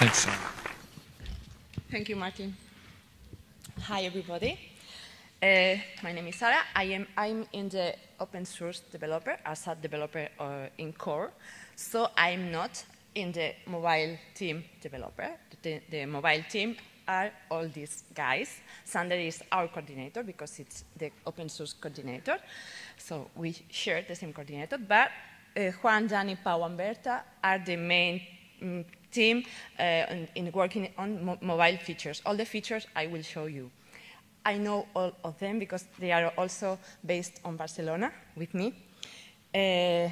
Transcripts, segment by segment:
Thanks, Sarah. Thank you, Martin. Hi, everybody. Uh, my name is Sara. I am I'm in the open source developer as a developer uh, in core. So I'm not in the mobile team developer. The, the mobile team are all these guys. Sander is our coordinator because it's the open source coordinator. So we share the same coordinator. But uh, Juan, Dani, Pau, and Berta are the main mm, team uh, in, in working on mo mobile features. All the features I will show you. I know all of them because they are also based on Barcelona with me. Uh,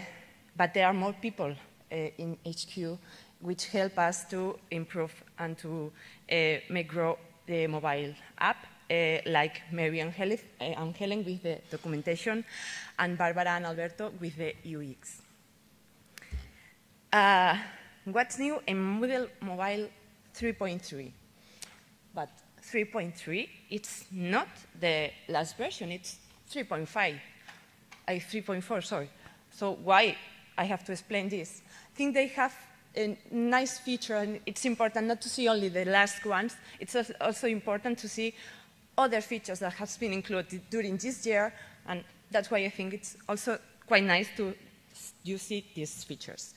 but there are more people uh, in HQ which help us to improve and to uh, make grow the mobile app, uh, like Mary and Helen, uh, and Helen with the documentation, and Barbara and Alberto with the UX. Uh, what's new in Moodle Mobile 3.3? But 3.3, it's not the last version, it's 3.5, uh, 3.4, sorry. So why I have to explain this? I think they have a nice feature, and it's important not to see only the last ones, it's also important to see other features that have been included during this year, and that's why I think it's also quite nice to you see these features.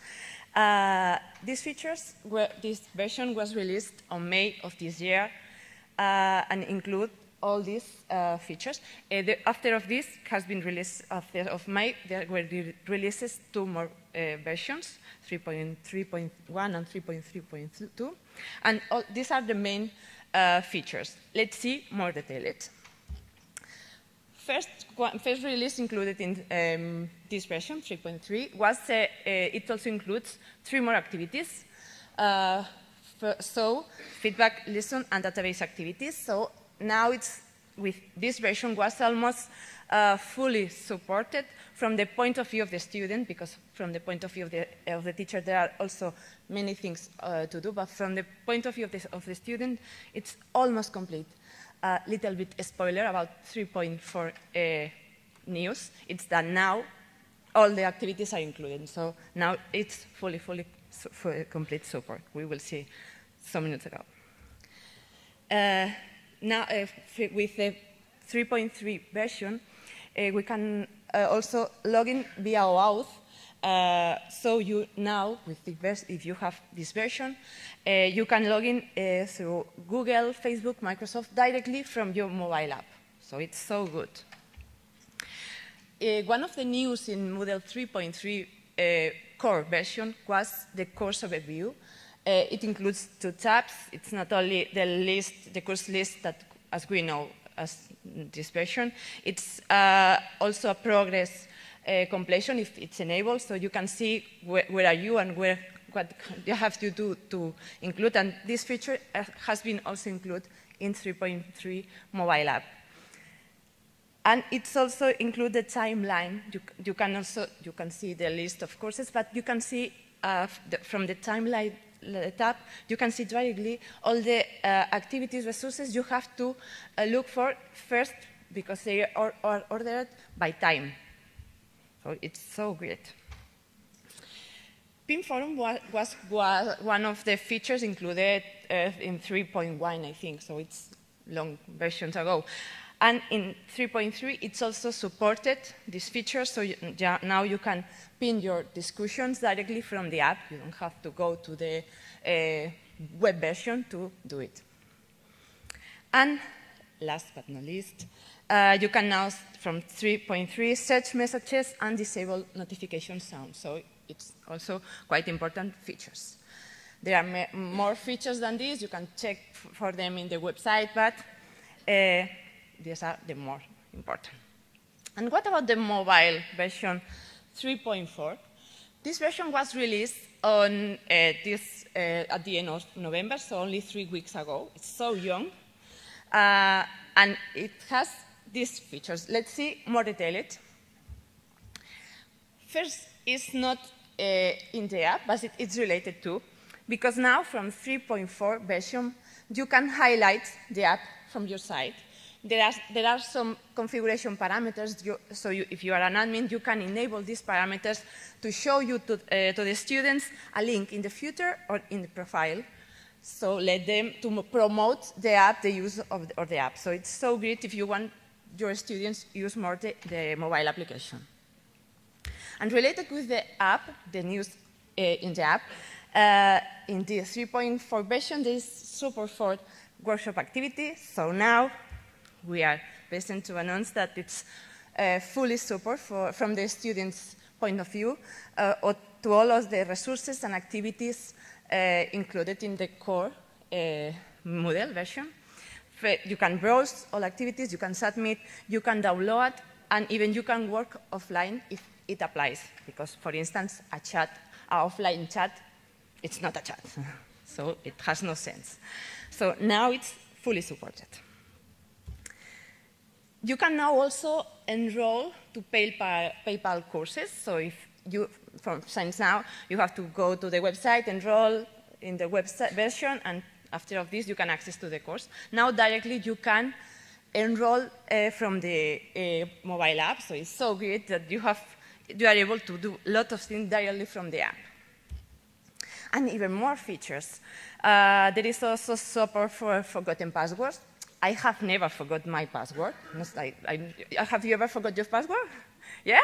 Uh, these features, were, this version was released on May of this year uh, and include all these uh, features. Uh, the, after of this has been released after of May, there were re releases two more uh, versions, 3.3.1 and 3.3.2, and all, these are the main features. Let's see more detailed. First, first release included in um, this version, 3.3, was uh, uh, it also includes three more activities. Uh, so feedback, listen, and database activities. So now it's with this version was almost uh, fully supported from the point of view of the student, because from the point of view of the, of the teacher, there are also many things uh, to do, but from the point of view of the, of the student, it's almost complete a little bit spoiler about 3.4 uh, news. It's that now all the activities are included. So now it's fully, fully, fully complete support. We will see some minutes ago. Uh, now, uh, with the 3.3 version, uh, we can also log in via OAuth uh, so you now, with the if you have this version, uh, you can log in uh, through Google, Facebook, Microsoft directly from your mobile app. So it's so good. Uh, one of the news in Moodle 3.3 uh, core version was the course overview. It includes two tabs. It's not only the list, the course list that, as we know, as this version. It's also a progress uh, completion if it's enabled, so you can see where, where are you and where, what you have to do to include. And this feature uh, has been also included in 3.3 mobile app. And it's also include the timeline. You, you, can also you can see the list of courses, but you can see uh, the, from the timeline tab, you can see directly all the uh, activities resources you have to uh, look for first because they are, are ordered by time. So it's so great. PIM Forum was, was, one of the features included uh, in 3.1, I think, so it's long versions ago. And in 3.3, it's also supported, this feature, so you, now you can pin your discussions directly from the app. You don't have to go to the uh, web version to do it. And last but not least, uh, you can now, from 3.3, search messages and disable notification sound. So it's also quite important features. There are more features than this. You can check for them in the website, but uh, these are the more important. And what about the mobile version 3.4? This version was released on uh, this, uh, at the end of November, so only three weeks ago. It's so young. Uh, and it has these features. Let's see more detailed. First, it's not uh, in the app, but it, it's related to, because now from 3.4 version, you can highlight the app from your site. There are, there are some configuration parameters, you, so you, if you are an admin, you can enable these parameters to show you to, uh, to the students a link in the future or in the profile so let them to promote the app, the use of the, the app. So it's so great if you want your students use more the, the mobile application. And related with the app, the news uh, in the app, uh, in the 3.4 version, there is support for workshop activities. So now we are pleased to announce that it's uh, fully support for, from the students' point of view uh, to all of the resources and activities uh, included in the core uh, Moodle version. You can browse all activities, you can submit, you can download, and even you can work offline if it applies. Because, for instance, a chat, an offline chat, it's not a chat. so it has no sense. So now it's fully supported. You can now also enroll to PayPal, PayPal courses. So if you, from Science Now, you have to go to the website, enroll in the website version, and after of this, you can access to the course. Now, directly, you can enroll uh, from the uh, mobile app. So it's so great that you, have, you are able to do a lot of things directly from the app. And even more features. Uh, there is also support for forgotten passwords. I have never forgot my password. I, I, have you ever forgot your password? Yeah?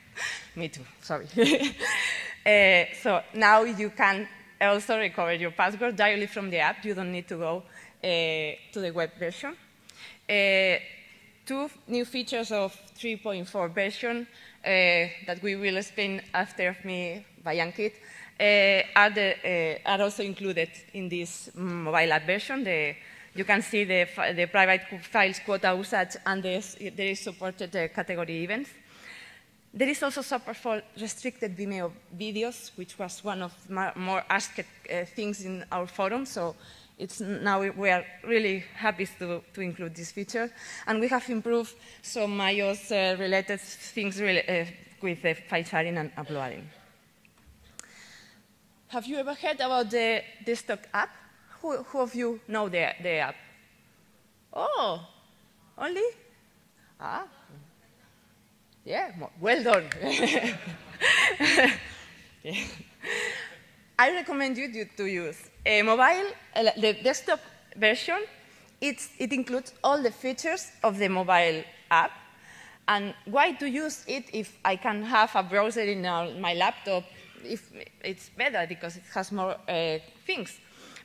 Me too, sorry. uh, so now you can also recover your password directly from the app. You don't need to go uh, to the web version. Uh, two new features of 3.4 version uh, that we will explain after me by Ankit uh, are, the, uh, are, also included in this mobile app version. The, you can see the, the, private files quota usage and the, there is supported category events. There is also support for restricted Vimeo videos, which was one of my more asked uh, things in our forum. So it's now we are really happy to, to include this feature. And we have improved some iOS uh, related things uh, with the file sharing and uploading. Have you ever heard about the desktop app? Who, who of you know the, the app? Oh, only? Ah, yeah, well done. yeah. I recommend you to use a mobile, the desktop version. It's, it includes all the features of the mobile app. And why to use it if I can have a browser in my laptop? If it's better because it has more uh, things.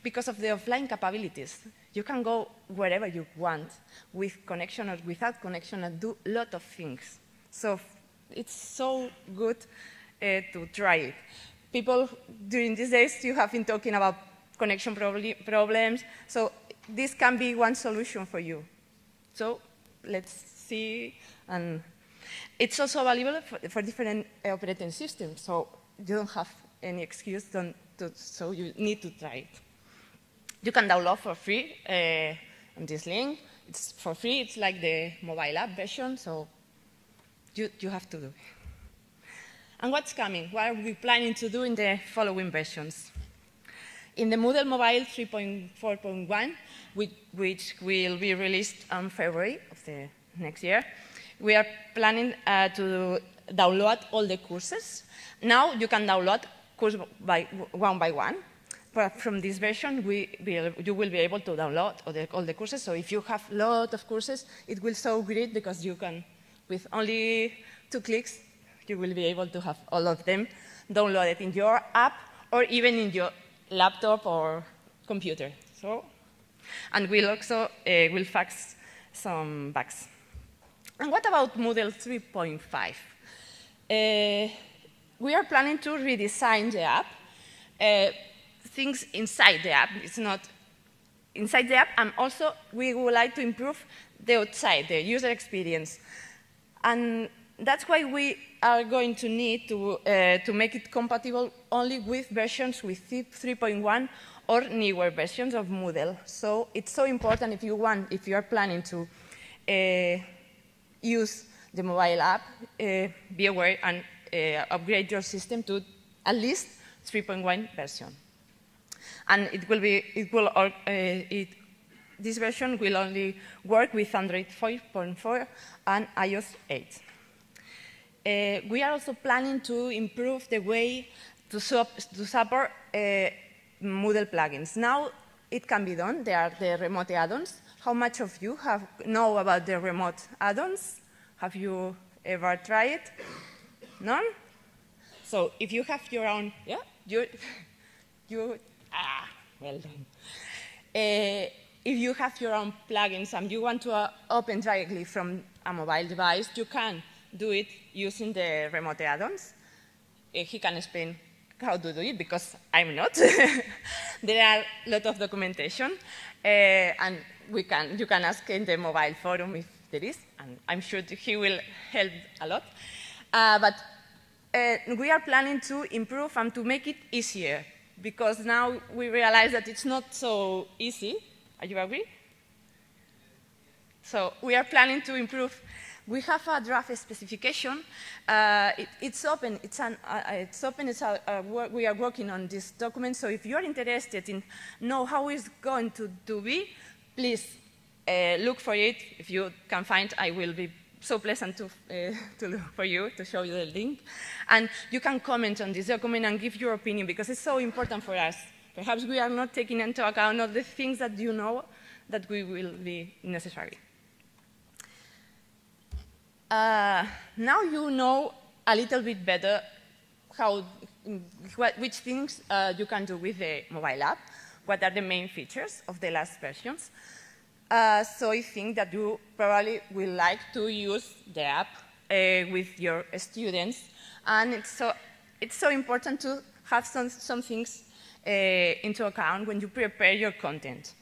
Because of the offline capabilities. You can go wherever you want with connection or without connection and do a lot of things. So it's so good uh, to try it. People during these days you have been talking about connection problems. So this can be one solution for you. So let's see. And it's also available for, for different uh, operating systems. So you don't have any excuse to, so you need to try it. You can download for free uh, on this link. It's for free. It's like the mobile app version. So you, you have to do. And what's coming? What are we planning to do in the following versions? In the Moodle Mobile 3.4.1, which will be released in February of the next year, we are planning uh, to download all the courses. Now you can download course by one by one. But from this version, we, you will be able to download all the, all the courses. So if you have a lot of courses, it will so great because you can with only two clicks, you will be able to have all of them downloaded in your app or even in your laptop or computer. So, and we'll also uh, will fix some bugs. And what about Moodle 3.5? Uh, we are planning to redesign the app. Uh, things inside the app. It's not inside the app, and also we would like to improve the outside, the user experience. And that's why we are going to need to, uh, to make it compatible only with versions with 3.1 or newer versions of Moodle. So it's so important if you want, if you are planning to uh, use the mobile app, uh, be aware and uh, upgrade your system to at least 3.1 version. And it will be, it will, uh, it, this version will only work with Android 5.4 and iOS 8. Uh, we are also planning to improve the way to, to support uh, Moodle plugins. Now, it can be done. There are the remote add-ons. How much of you have know about the remote add-ons? Have you ever tried it? None? So if you have your own, yeah, you, you, ah, well done. Uh, if you have your own plugins and you want to uh, open directly from a mobile device, you can do it using the remote add-ons. Uh, he can explain how to do it because I'm not. there are a lot of documentation, uh, and we can, you can ask in the mobile forum if there is, and I'm sure he will help a lot. Uh, but uh, we are planning to improve and to make it easier because now we realize that it's not so easy. Are you agree? So we are planning to improve we have a draft specification. Uh, it, it's open. It's, an, uh, uh it's open. It's a, a work, we are working on this document. So if you're interested in know how it's going to, to be, please uh, look for it. If you can find, I will be so pleasant to, uh, to look for you to show you the link. And you can comment on this document and give your opinion because it's so important for us. Perhaps we are not taking into account all the things that you know that we will be necessary. Uh, now you know a little bit better how, what, which things uh, you can do with the mobile app, what are the main features of the last versions. Uh, so I think that you probably will like to use the app uh, with your students, and it's so, it's so important to have some, some things uh, into account when you prepare your content.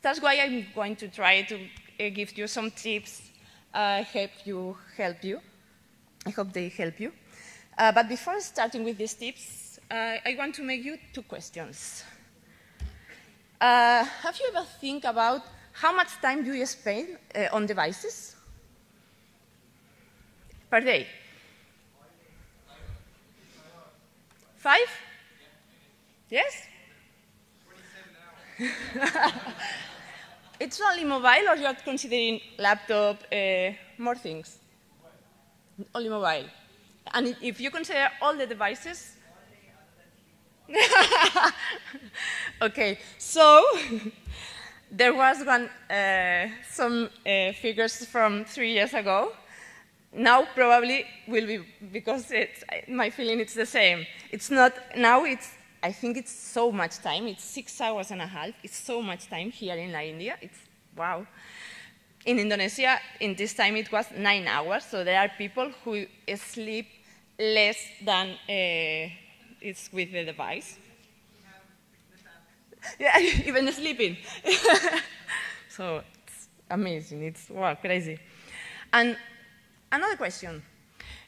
That's why I'm going to try to uh, give you some tips I hope you help you. I hope they help you. Uh, but before starting with these tips, uh, I want to make you two questions. Uh, have you ever think about how much time do you spend uh, on devices per day? Five? Yes? it's only mobile or you're considering laptop, uh, more things? Only mobile. And if you consider all the devices? okay, so there was one, uh, some uh, figures from three years ago. Now probably will be, because it's, my feeling it's the same. It's not, now it's I think it's so much time. It's six hours and a half. It's so much time here in La India. It's wow. In Indonesia, in this time, it was nine hours. So there are people who sleep less than uh, it's with the device. Yeah, even sleeping. so it's amazing. It's wow, crazy. And another question.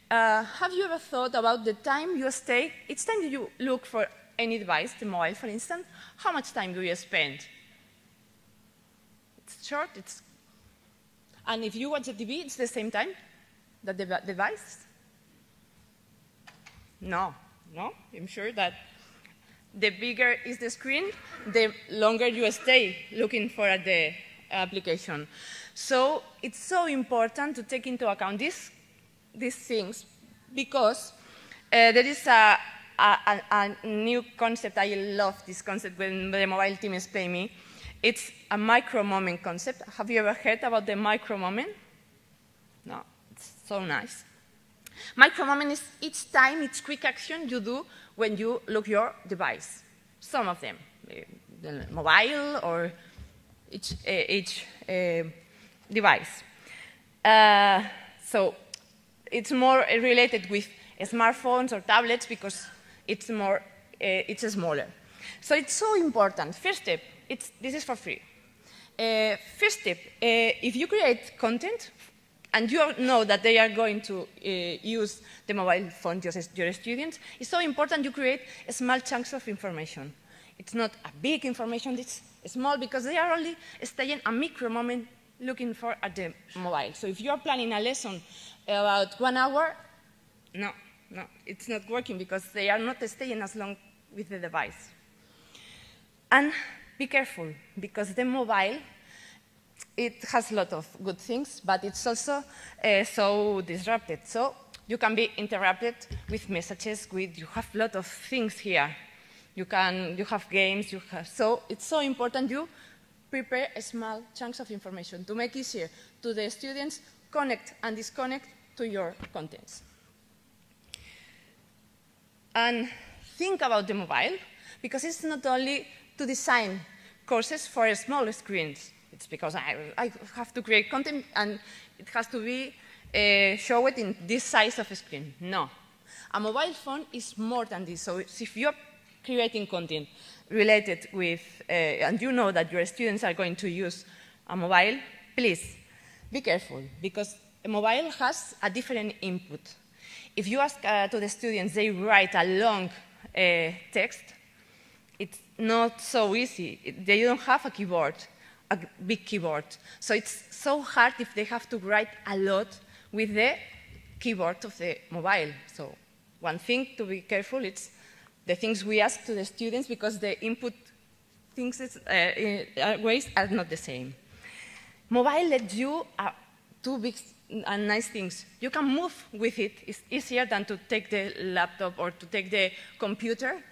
Uh, have you ever thought about the time you stay, each time you look for any device, the mobile for instance, how much time do you spend? It's short, it's, and if you watch the TV, it's the same time that the device? No, no, I'm sure that the bigger is the screen, the longer you stay looking for the application. So it's so important to take into account this, these things because uh, there is a, a, a, a, new concept. I love this concept when the mobile team explained me. It's a micro moment concept. Have you ever heard about the micro moment? No, it's so nice. Micro moment is each time, each quick action you do when you look your device. Some of them, the mobile or each, uh, each uh, device. Uh, so it's more related with smartphones or tablets because it's, more, uh, it's smaller. So it's so important. First step, this is for free. Uh, first step, uh, if you create content and you know that they are going to use the mobile phone, your, your students, it's so important you create small chunks of information. It's not a big information, it's small because they are only staying a micro moment looking for at the mobile. So if you are planning a lesson about one hour, no, no, it's not working because they are not staying as long with the device. And be careful, because the mobile, it has a lot of good things, but it's also uh, so disrupted. So you can be interrupted with messages, with, you have a lot of things here. You can, you have games, you have, so it's so important you prepare small chunks of information to make easier to the students connect and disconnect to your contents. And think about the mobile, because it's not only to design courses for small screens. It's because I, I have to create content and it has to be uh, showed in this size of a screen. No. A mobile phone is more than this. So if you're creating content related with, uh, and you know that your students are going to use a mobile, please be careful because a mobile has a different input. If you ask uh, to the students, they write a long uh, text, it's not so easy. They don't have a keyboard, a big keyboard. So it's so hard if they have to write a lot with the keyboard of the mobile. So one thing to be careful, it's the things we ask to the students because the input things is, uh, uh ways are not the same. Mobile lets you uh, two big and nice things. You can move with it. It's easier than to take the laptop or to take the computer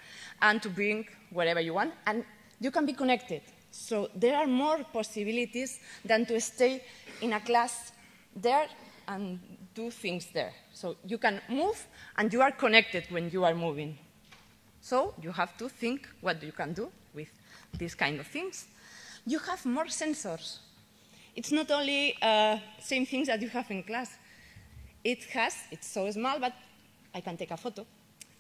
and to bring wherever you want. And you can be connected. So there are more possibilities than to stay in a class there and do things there. So you can move and you are connected when you are moving. So you have to think what you can do with these kind of things. You have more sensors. It's not only uh, same things that you have in class. It has, it's so small, but I can take a photo.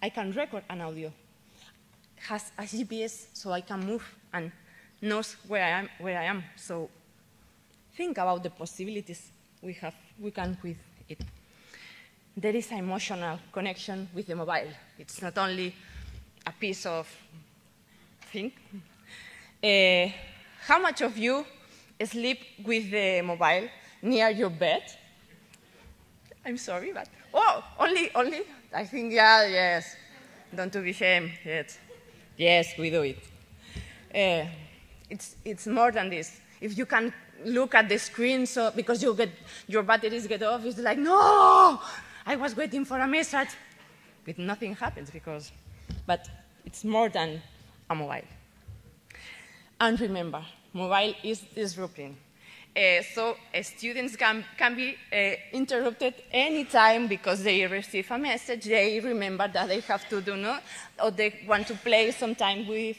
I can record an audio. It has a GPS, so I can move and knows where I am. Where I am. So think about the possibilities we have, we can with it. There is an emotional connection with the mobile. It's not only a piece of thing. Uh, how much of you sleep with the mobile near your bed? I'm sorry, but oh, only, only. I think yeah, yes. Don't to be shame. Yes, yes, we do it. Uh, it's it's more than this. If you can look at the screen, so because you get your batteries get off, it's like no, I was waiting for a message, but nothing happens because but it's more than a mobile. And remember, mobile is disrupting. Uh, so uh, students can, can be uh, interrupted anytime because they receive a message, they remember that they have to do no, or they want to play some time with,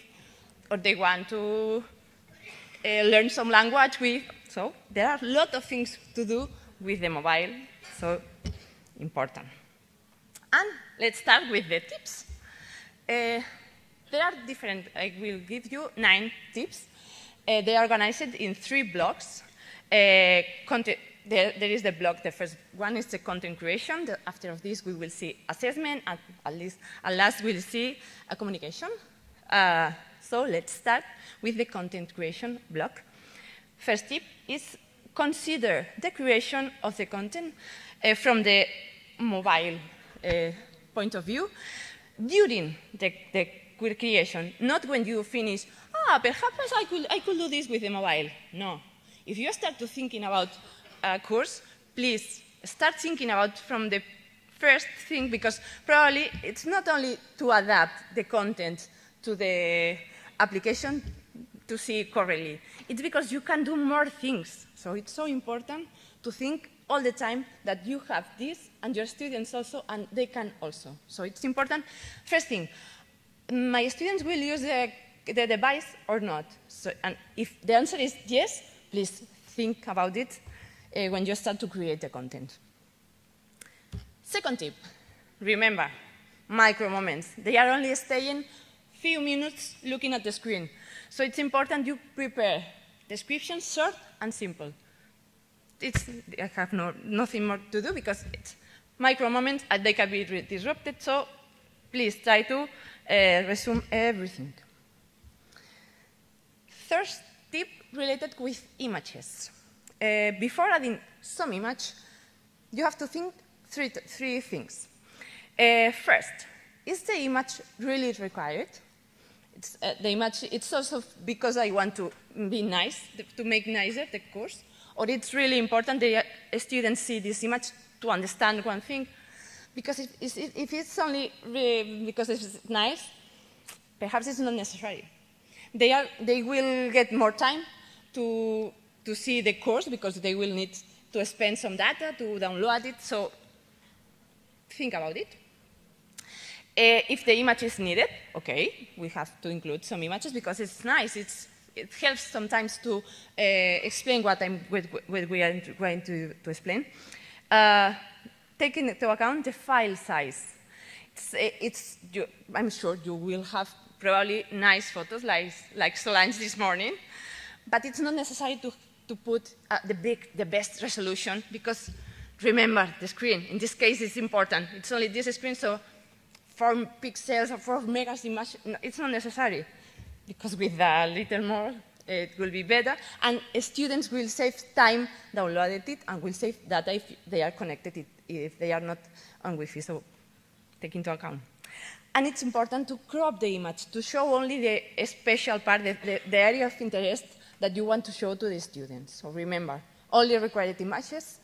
or they want to uh, learn some language with. So there are a lot of things to do with the mobile, so important. And let's start with the tips. Uh, there are different, I will give you nine tips. Uh, they are organized in three blocks. Uh, there, there is the block, the first one is the content creation. The, after of this, we will see assessment, and at least, at last, we'll see a communication. Uh, so let's start with the content creation block. First tip is consider the creation of the content uh, from the mobile uh, point of view during the, the creation, not when you finish, ah, perhaps I could, I could do this with the mobile. No. If you start to thinking about a course, please start thinking about from the first thing, because probably it's not only to adapt the content to the application to see correctly. It's because you can do more things. So it's so important to think all the time that you have this and your students also, and they can also. So it's important. First thing, my students will use the, the device or not. So, and if the answer is yes, please think about it uh, when you start to create the content. Second tip, remember, micro moments. They are only staying few minutes looking at the screen. So it's important you prepare descriptions short and simple. It's, I have no, nothing more to do because it's micro moments and they can be disrupted. So please try to uh, resume everything. First tip related with images. Uh, before adding some image, you have to think three, three things. Uh, first, is the image really required? It's, uh, the image, it's also because I want to be nice, to make nicer the course, or it's really important the students see this image to understand one thing, because if, if it's only because it's nice, perhaps it's not necessary. They, are, they will get more time to, to see the course because they will need to spend some data to download it. So think about it. Uh, if the image is needed, okay, we have to include some images because it's nice. It's, it helps sometimes to uh, explain what, what, what we are going to, to explain. Uh, taking into account the file size. It's, it's you, I'm sure you will have probably nice photos like, like Solange this morning, but it's not necessary to, to put uh, the, big, the best resolution because remember the screen. In this case, it's important. It's only this screen, so 4 pixels or 4 megas image, it's not necessary because with a little more, it will be better. And students will save time downloading it and will save data if they are connected, if they are not on Wi-Fi, so take into account. And it's important to crop the image, to show only the special part, the, the, the area of interest that you want to show to the students. So remember, only required images,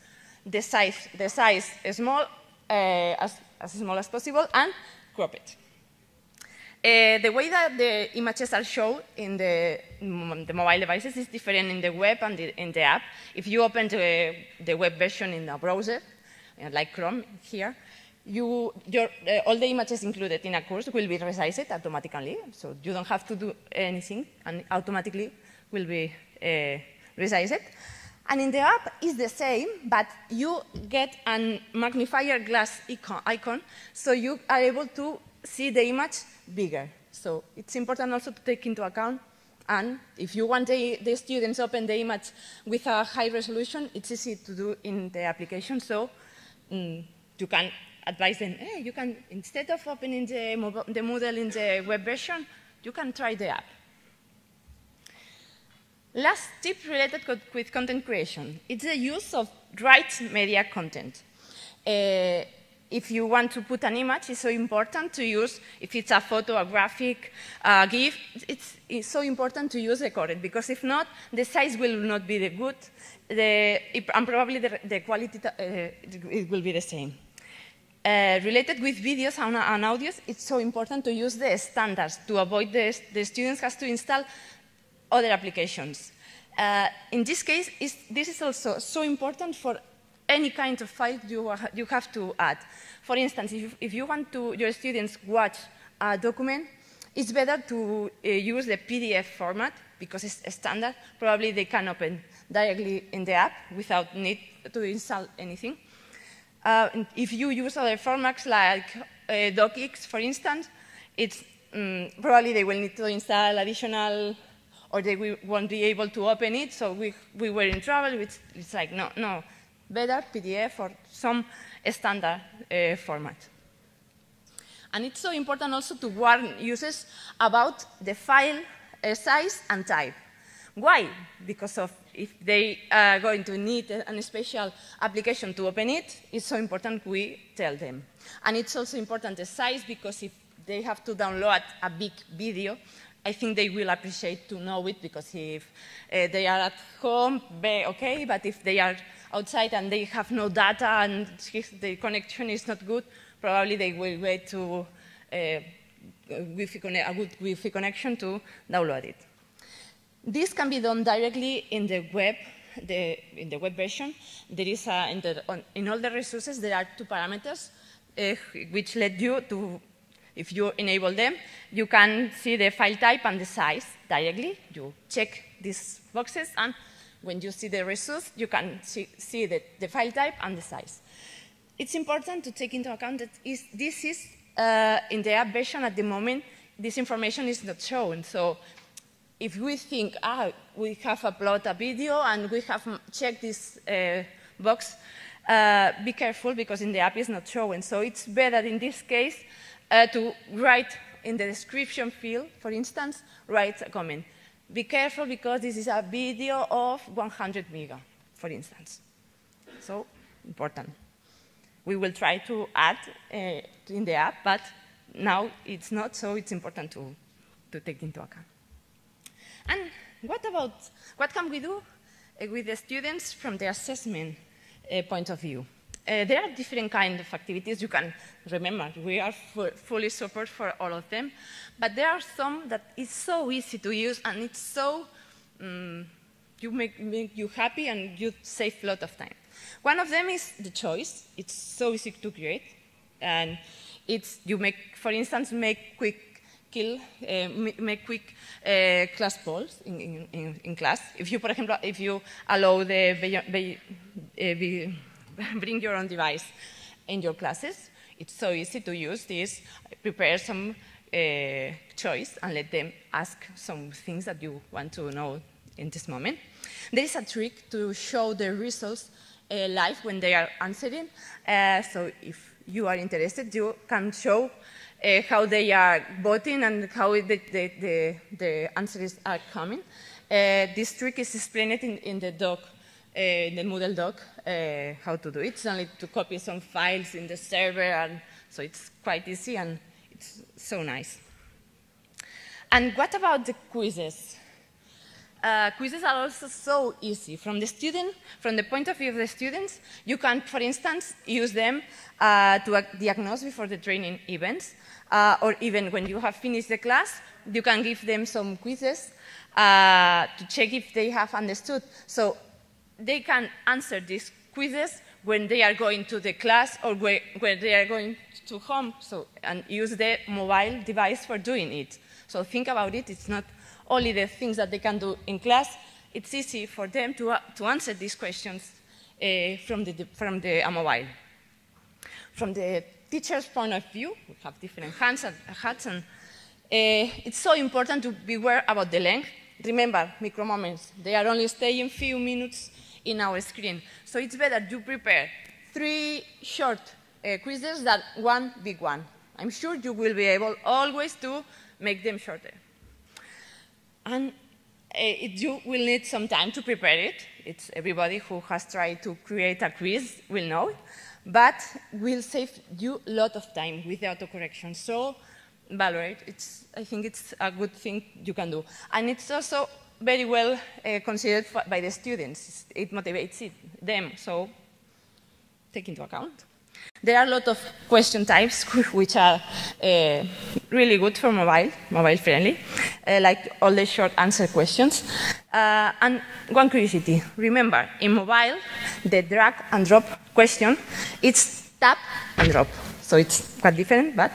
the size, the size small, uh, as, as small as possible, and crop it. Uh, the way that the images are shown in the, the, mobile devices is different in the web and the, in the app. If you open the, the web version in a browser, like Chrome here, you, your, uh, all the images included in a course will be resized automatically. So you don't have to do anything, and automatically will be uh, resized. And in the app, it's the same, but you get a magnifier glass icon, icon, so you are able to see the image bigger. So it's important also to take into account. And if you want the, the students open the image with a high resolution, it's easy to do in the application. So mm, you can advise them, hey, you can, instead of opening the, the Moodle in the web version, you can try the app. Last tip related with content creation. It's the use of right media content. Uh, if you want to put an image, it's so important to use, if it's a photo, a graphic, a GIF, it's, it's so important to use the correct, because if not, the size will not be the good, the, and probably the, the quality, uh, it will be the same. Uh, related with videos and, and, audios, it's so important to use the standards to avoid the, the students has to install other applications. Uh, in this case, this is also so important for any kind of file you, you have to add. For instance, if, if, you want to, your students watch a document, it's better to uh, use the PDF format because it's a standard. Probably they can open directly in the app without need to install anything. Uh, if you use other formats like uh, DocX, for instance, it's um, probably they will need to install additional or they won't be able to open it, so we, we were in trouble. It's, it's like, no, no, better PDF or some standard uh, format. And it's so important also to warn users about the file uh, size and type. Why? Because of if they are going to need a special application to open it, it's so important we tell them. And it's also important the size because if they have to download a big video, I think they will appreciate to know it because if uh, they are at home, okay, but if they are outside and they have no data and the connection is not good, probably they will wait to uh, a good Wi-Fi connection to download it. This can be done directly in the web, the, in the web version. There is a, in, the, on, in all the resources, there are two parameters uh, which let you to if you enable them, you can see the file type and the size directly. You check these boxes, and when you see the results, you can see, see the, the, file type and the size. It's important to take into account that is, this is, uh, in the app version at the moment, this information is not shown. So if we think, ah, we have uploaded a video and we have checked this uh, box, uh, be careful because in the app it's not showing. So it's better in this case uh, to write in the description field, for instance, write a comment. Be careful because this is a video of 100 mega, for instance. So, important. We will try to add uh, in the app, but now it's not, so it's important to, to take into account. And what about, what can we do uh, with the students from the assessment uh, point of view? uh, there are different kinds of activities you can remember. We are fully support for all of them, but there are some that is so easy to use and it's so um, you make, make you happy and you save a lot of time. One of them is the choice. It's so easy to create, and it's you make, for instance, make quick kill, uh, make quick uh, class polls in, in, in, class. If you, for example, if you allow the be, bring your own device in your classes, it's so easy to use this, prepare some uh, choice and let them ask some things that you want to know in this moment. There is a trick to show the results live when they are answering. So if you are interested, you can show uh, how they are voting and how the, the, the, the answers are coming. Uh, this trick is explained in, in the doc, uh, in the Moodle doc, how to do it. It's only to copy some files in the server, and so it's quite easy and it's so nice. And what about the quizzes? Uh, quizzes are also so easy. From the student, from the point of view of the students, you can, for instance, use them uh, to diagnose before the training events, uh, or even when you have finished the class, you can give them some quizzes uh, to check if they have understood. So they can answer these quizzes when they are going to the class or when they are going to home, so, and use the mobile device for doing it. So think about it. It's not only the things that they can do in class, it's easy for them to, uh, to answer these questions uh, from, the, from the mobile. From the teacher's point of view, we have different hands and, hats, and uh, it's so important to be aware about the length. Remember, micro moments, they are only staying few minutes in our screen. So it's better to prepare three short uh, quizzes than one big one. I'm sure you will be able always to make them shorter. And uh, it, you will need some time to prepare it. It's everybody who has tried to create a quiz will know. But will save you a lot of time with the autocorrection. So valorate. It's, I think it's a good thing you can do. And it's also very well uh, considered by the students. It motivates it, them, so take into account. There are a lot of question types which are uh, really good for mobile, mobile friendly, uh, like all the short answer questions. Uh, and one curiosity, remember, in mobile, the drag and drop question, it's tap and drop. So it's quite different, but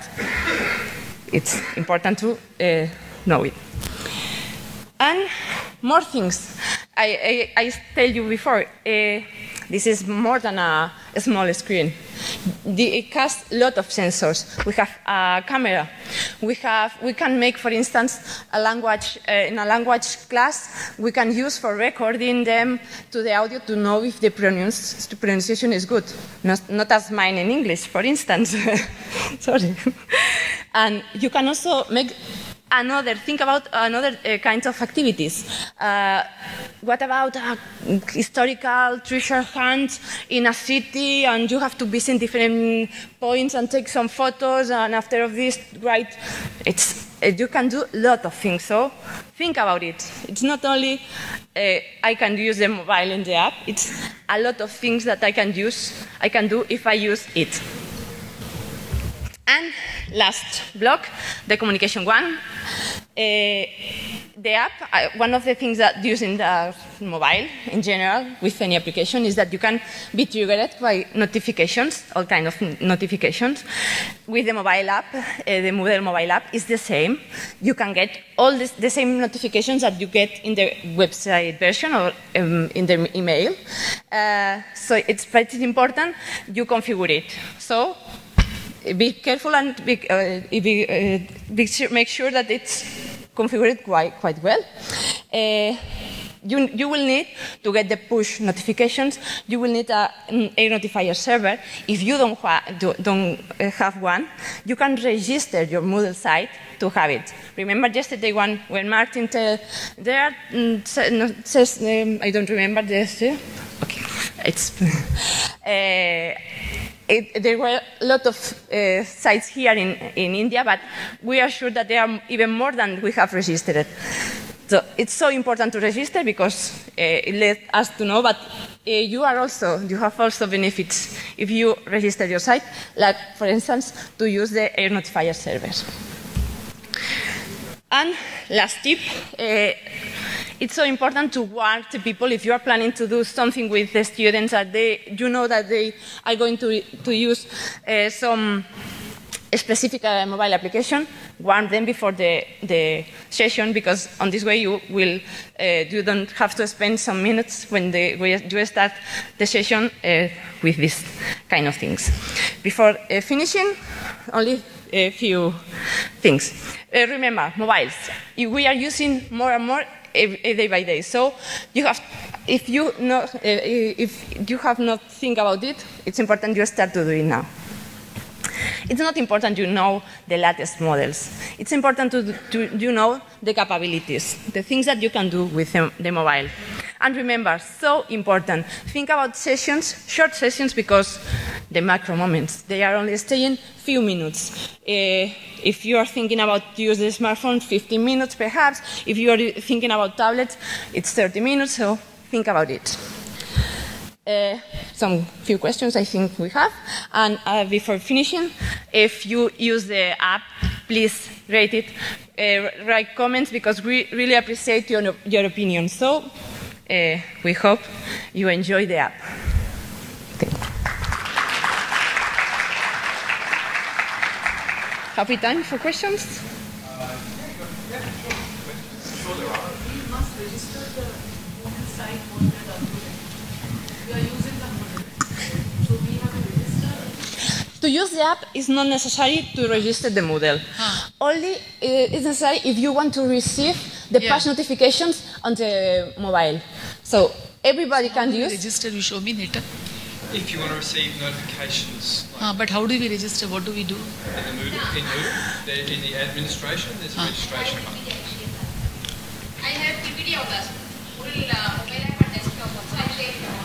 it's important to uh, know it. And more things. I, I, I tell you before, uh, this is more than a, a small screen. The, it has a lot of sensors. We have a camera. We, have, we can make, for instance, a language, uh, in a language class, we can use for recording them to the audio to know if the, the pronunciation is good. Not, not as mine in English, for instance. Sorry. and you can also make another, think about another uh, kinds of activities. Uh, what about a historical treasure hunt in a city and you have to visit different points and take some photos and after of this write, it's, uh, you can do a lot of things. So think about it. It's not only uh, I can use the mobile in the app, it's a lot of things that I can use, I can do if I use it. And last block, the communication one. Uh, the app, one of the things that using the mobile in general with any application is that you can be triggered by notifications, all kind of notifications. With the mobile app, uh, the Moodle mobile app is the same. You can get all this, the same notifications that you get in the website version or um, in the email. Uh, so it's pretty important you configure it. So be careful and be, uh, be, uh, be sure, make sure that it's configured quite, quite well. Uh, you, you, will need to get the push notifications. You will need a, an notifier server. If you don't, do, don't have one, you can register your Moodle site to have it. Remember yesterday one, when Martin said, there mm, says, um, I don't remember this. Okay, it's. Uh, it, there were a lot of uh, sites here in, in India, but we are sure that there are even more than we have registered. So it's so important to register because uh, it lets us to know, but uh, you are also, you have also benefits if you register your site, like for instance, to use the AirNotifier servers. And last tip, uh, it's so important to warn the people if you are planning to do something with the students that they, you know that they are going to, to use uh, some specific uh, mobile application, warn them before the, the session because on this way you will uh, you don't have to spend some minutes when the, you start the session uh, with these kind of things. Before uh, finishing, only a few things. Uh, remember, mobiles. We are using more and more day by day. So you have, if you not, uh, if you have not think about it, it's important you start to do it now. It's not important you know the latest models. It's important to, to you know the capabilities, the things that you can do with the, the mobile. And remember, so important, think about sessions, short sessions, because the micro moments, they are only staying few minutes. Uh, if you are thinking about use the smartphone, 15 minutes perhaps. If you are thinking about tablets, it's 30 minutes, so think about it. Uh, some few questions I think we have. And uh, before finishing, if you use the app, please rate it, uh, write comments because we really appreciate your, your opinion. So uh, we hope you enjoy the app. Happy time for questions? To use the app, it's not necessary to register the Moodle. Huh. Only uh, it's necessary if you want to receive the yeah. push notifications on the mobile. So everybody so can use. Register. You show me later. If you want to receive notifications. Like uh, but how do we register? What do we do? In the Moodle, in, Moodle, in the administration, there's a registration button. I have PPT of that. Moodle mobile app and desktop also. I share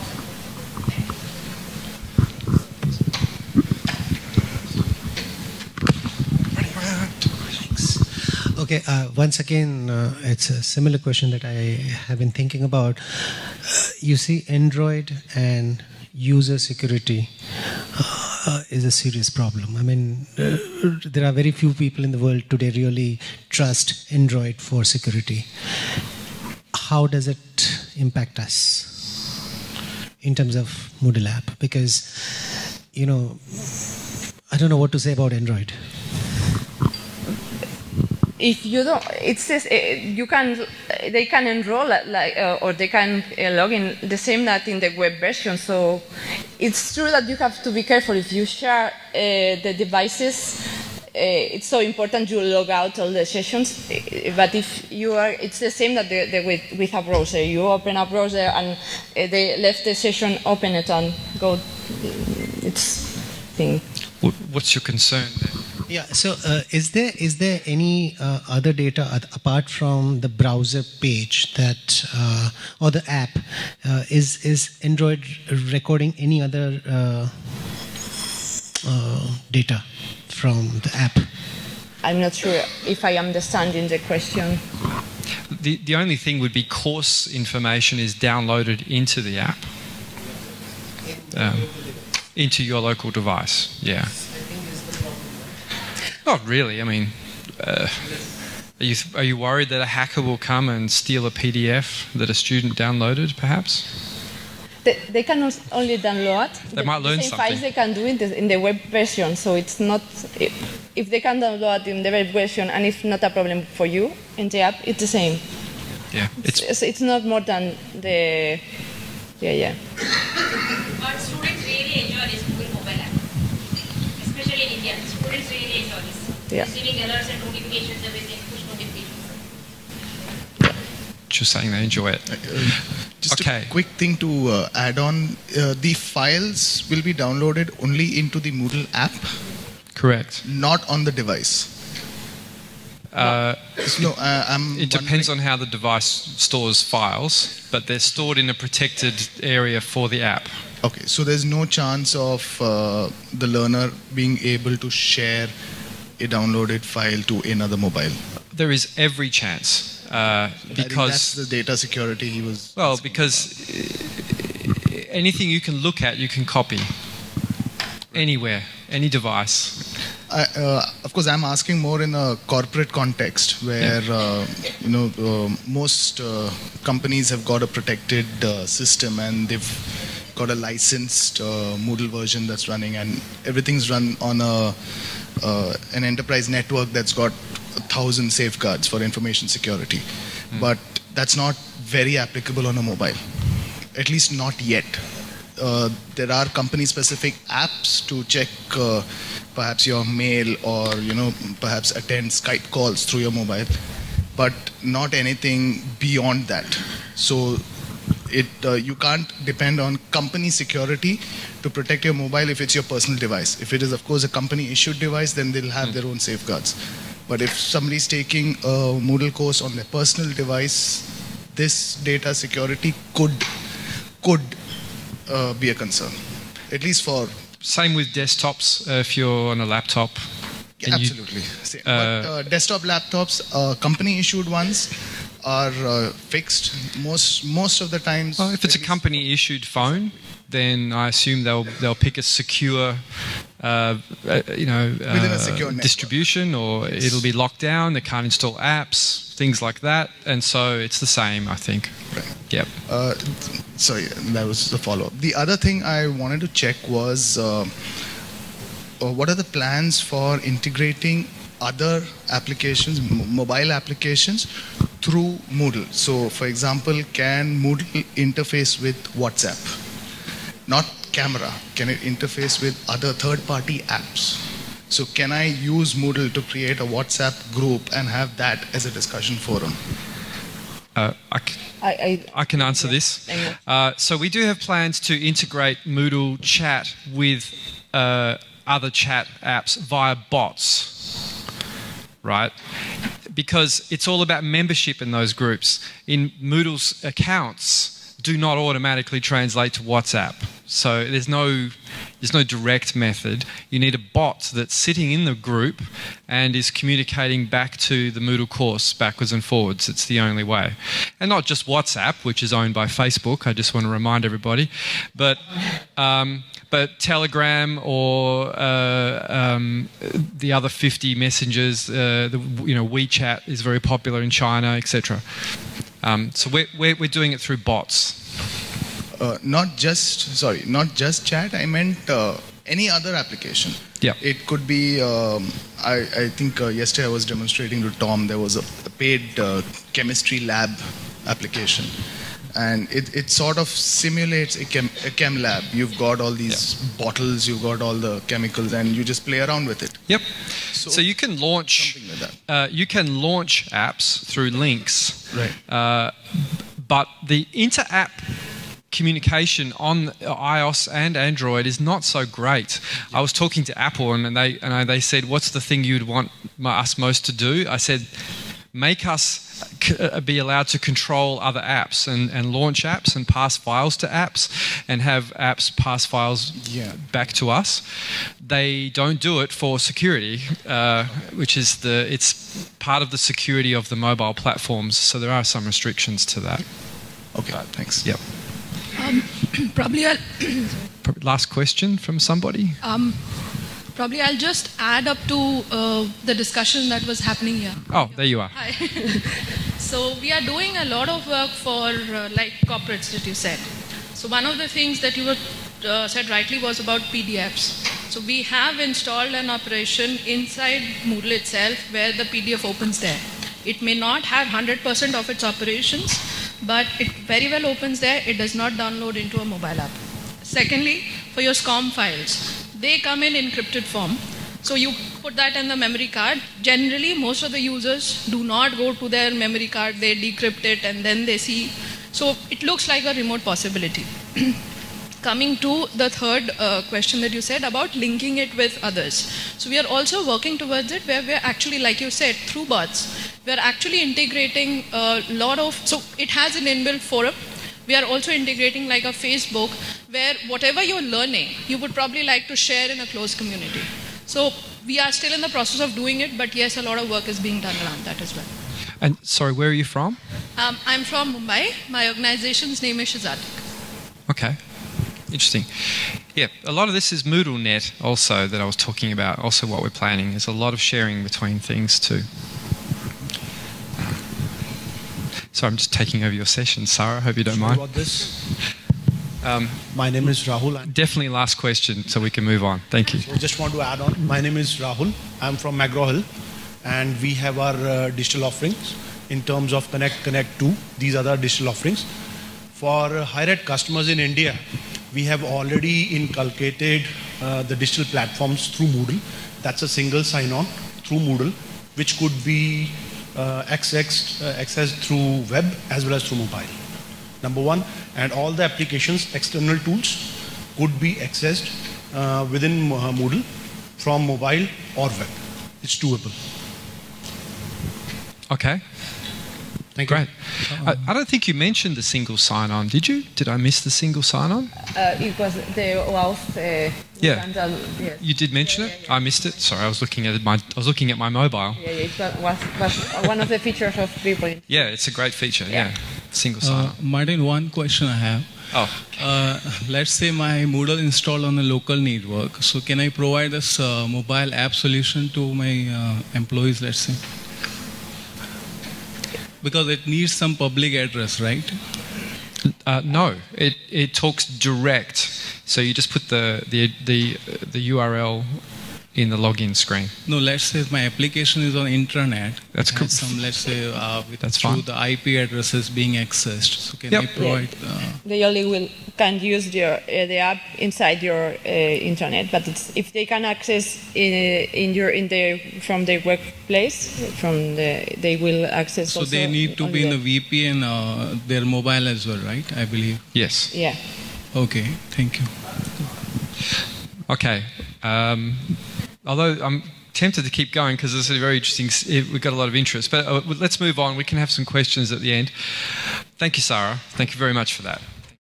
Okay, uh, once again, uh, it's a similar question that I have been thinking about. Uh, you see, Android and user security uh, is a serious problem. I mean, uh, there are very few people in the world today really trust Android for security. How does it impact us in terms of Moodle app? Because, you know, I don't know what to say about Android if you don't, it says uh, eh, eh, you can, eh, they can enroll like, uh, or they can uh, log in the same that in the web version. So it's true that you have to be careful if you share the devices. it's so important you log out all the sessions, but if you are, it's the same that the, the with, with a browser. You open a browser and they left the session, open it and go. Mm, it's thing. What's your concern then? Yeah. So, uh, is there is there any uh, other data apart from the browser page that uh, or the app? Uh, is is Android recording any other uh, uh, data from the app? I'm not sure if I understand in the question. The the only thing would be course information is downloaded into the app. Um, into your local device. Yeah. Not really. I mean, uh, are you are you worried that a hacker will come and steal a PDF that a student downloaded, perhaps? They, they can only download. They the, might learn the same something. files they can do in the, in the web version, so it's not. If, if they can download in the web version and it's not a problem for you in the app, it's the same. Yeah, it's it's, it's not more than the. Yeah, yeah. But students really enjoy this Moodle mobile app, especially in India. Really enjoy this. Yeah. Receiving alerts and notifications, everything, push notifications. Just saying they enjoy it. Uh, just okay. a quick thing to uh, add on: uh, the files will be downloaded only into the Moodle app. Correct. Not on the device. Uh, no, uh, it depends on how the device stores files, but they're stored in a protected area for the app. Okay, so there's no chance of uh, the learner being able to share a downloaded file to another mobile? There is every chance. uh, think that's because the data security he was. well, because uh, anything you can look at, you can copy anywhere, any device. I, uh, of course, I'm asking more in a corporate context where uh, you know uh, most uh, companies have got a protected uh, system and they've got a licensed uh, Moodle version that's running, and everything's run on a uh, an enterprise network that's got a thousand safeguards for information security. But that's not very applicable on a mobile, at least not yet. Uh, there are company-specific apps to check uh, perhaps your mail or you know perhaps attend Skype calls through your mobile, but not anything beyond that. So it uh, you can't depend on company security to protect your mobile if it's your personal device. If it is of course a company-issued device, then they'll have their own safeguards. But if somebody's taking a Moodle course on their personal device, this data security could could uh, be a concern, at least for Same with desktops. Uh, if you're on a laptop, yeah, you- absolutely. Same. uh, but uh, desktop laptops, uh, company-issued ones, are uh, fixed most most of the times. Well, if it's a company issued phone, then I assume they'll they'll pick a secure, uh, uh, you know, uh, secure network. distribution, or it'll be locked down. They can't install apps, things like that, and so it's the same, I think. Right. Yep. Uh, sorry, that was the follow-up. The other thing I wanted to check was uh, uh, what are the plans for integrating other applications, m- mobile applications, through Moodle? So, for example, can Moodle interface with WhatsApp? Not camera. Can it interface with other third-party apps? So, can I use Moodle to create a WhatsApp group and have that as a discussion forum? Uh, I c- I, I, I can answer this. Uh, so we do have plans to integrate Moodle Chat with uh, other chat apps via bots, right? Because it's all about membership in those groups. In Moodle's accounts, do not automatically translate to WhatsApp. So there's no there's no direct method. You need a bot that's sitting in the group and is communicating back to the Moodle course backwards and forwards. It's the only way. And not just WhatsApp, which is owned by Facebook. I just want to remind everybody, but um, but Telegram or uh, um, the other 50 messengers, uh, the, you know WeChat is very popular in China, etc. Um, so we're, we're, we're doing it through bots. Uh, not just sorry not just chat i meant uh, any other application Yeah. it could be um, I, I think uh, yesterday i was demonstrating to tom there was a, a paid uh, chemistry lab application and it, it sort of simulates a chem, a chem lab you've got all these bottles you've got all the chemicals and you just play around with it Yep. So, you can launch something like that. uh, you can launch apps through links, Right. Uh, but the inter-app communication on iOS and Android is not so great. I was talking to Apple and they and I- they said, "What's the thing you'd want us most to do?" I said, "Make us." uh, Be allowed to control other apps and, and launch apps and pass files to apps and have apps pass files Yeah. back to us. They don't do it for security, uh, which is the it's part of the security of the mobile platforms. So there are some restrictions to that. okay thanks Yep. Probably I'll, Last question from somebody. um, probably I'll just add up to uh, the discussion that was happening here. Oh, there you are. Hi. so we are doing a lot of work for uh, like corporates that you said. So one of the things that you were, uh, said rightly was about PDFs. So we have installed an operation inside Moodle itself where the PDF opens there. It may not have 100% of its operations, but it very well opens there. It does not download into a mobile app. Secondly, for your SCORM files, they come in encrypted form. So you put that in the memory card. Generally, most of the users do not go to their memory card, they decrypt it and then they see. So it looks like a remote possibility. Coming to the third uh, question that you said about linking it with others. So we are also working towards it where we're actually, like you said, through bots, we're actually integrating a lot of, so it has an inbuilt forum. We are also integrating like a Facebook where whatever you're learning, you would probably like to share in a closed community. So we are still in the process of doing it, but yes, a lot of work is being done around that as well. And sorry, where are you from? Um, I'm from Mumbai. My organization's name is Shazadik. Okay. Interesting. Yeah, a lot of this is MoodleNet also that I was talking about, also what we're planning. There's a lot of sharing between things too. So I'm just taking over your session, Sara. I hope you don't mind. about this. Um, My name is Rahul. Definitely last question so we can move on. Thank you. I just want to add on. My name is Rahul. I'm from McGraw Hill, and we have our uh, digital offerings in terms of Connect, Connect 2. These are the digital offerings. For higher ed customers in India, we have already inculcated uh, the digital platforms through Moodle. That's a single sign-on through Moodle, which could be uh, accessed, uh, accessed through web as well as through mobile. Number one, and all the applications, external tools, could be accessed uh, within uh, Moodle from mobile or web. It's doable. Okay. Thank you. Great. I, I don't think you mentioned the single sign on, did you? Did I miss the single sign on? Uh, it was the OAuth. Uh, Yeah. scandal, yes. You did mention Yeah, it? yeah, I missed it. Sorry, I was looking at my I was looking at my mobile. Yeah, yeah, it was, was, was one of the features of 3.0. Yeah, it's a great feature. Yeah. Yeah. Single sign Uh, on. Martin, one question I have. Oh, Uh, let's say my Moodle installed on a local network. So can I provide this uh, mobile app solution to my uh, employees? Let's say because it needs some public address, right? Uh, no, it, it talks direct. So you just put the, the, the, the URL in the login screen. No, let's say my application is on intranet. That's cool. Some let's say uh, with, That's through fine. the IP addresses being accessed. So can Yep. I provide? Uh, They only will can use your uh, the app inside your uh, internet, but it's, if they can access in, in your in their from their workplace, from the they will access. so also they need to be only in the VPN, uh, their mobile as well, right? I believe. Yes. Yeah. Okay, thank you. Okay. Um, although I'm tempted to keep going because this is a very interesting. We've got a lot of interest, but uh, let's move on. We can have some questions at the end. Thank you, Sara. Thank you very much for that.